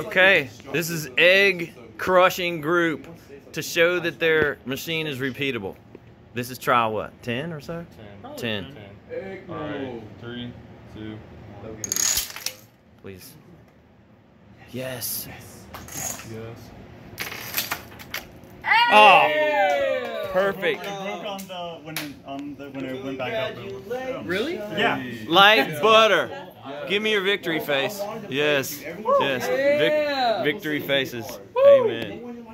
Okay, this is egg crushing group to show that their machine is repeatable. This is trial what, 10 or so? 10. 10. Alright, three, two. Please. Yes. Yes. Oh, perfect. It broke on the when it, on the when it went back up. Really? Yeah. Like butter. Give me your victory face. Yes. Yes. Vic victory faces. Amen.